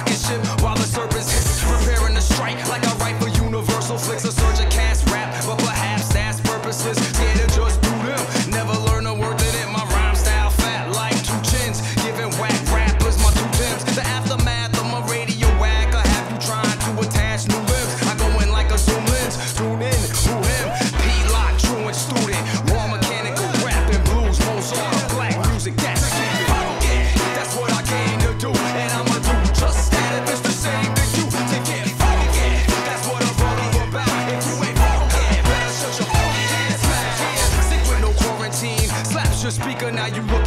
rocket ship. Now you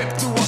grip to